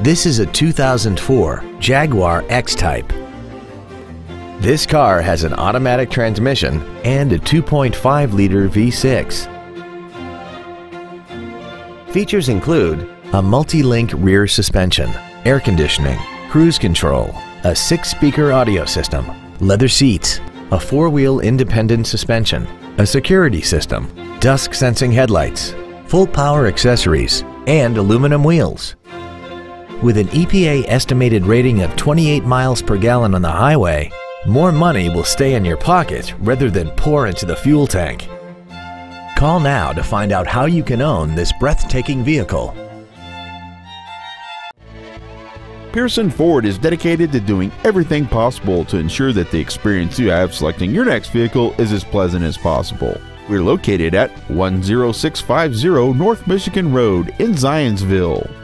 This is a 2004 Jaguar X-Type. This car has an automatic transmission and a 2.5-liter V6. Features include a multi-link rear suspension, air conditioning, cruise control, a six-speaker audio system, leather seats, a four-wheel independent suspension, a security system, dusk-sensing headlights, full power accessories, and aluminum wheels. With an EPA estimated rating of 28 miles per gallon on the highway, more money will stay in your pocket rather than pour into the fuel tank. Call now to find out how you can own this breathtaking vehicle. Pearson Ford is dedicated to doing everything possible to ensure that the experience you have selecting your next vehicle is as pleasant as possible. We're located at 10650 North Michigan Road in Zionsville.